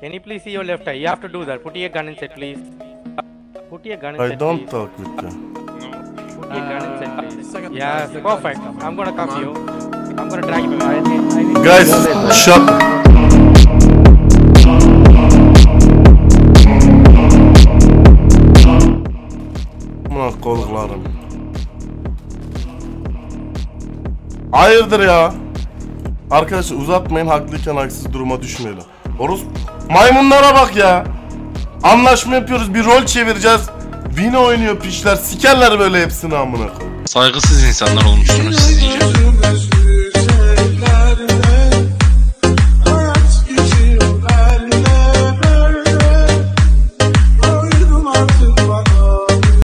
Can you please see your left eye? You have to do that. Put your gun inside, please. Put your gun I inside, don't please. talk with you. Put your gun inside, please. second- Yes, second perfect. I'm gonna cuff you. I'm gonna drag you away. Guys, shut. Buna korkularım. Hayırdır ya? Arkadaşlar uzatmayın haklıyken haksız duruma düşmeyelim. Orus maymunlara bak ya. Anlaşma yapıyoruz bir rol çevireceğiz. Vini oynuyor pişler sikerler böyle hepsini amına koyayım. Saygısız insanlar olmuşsunuz siz iyice.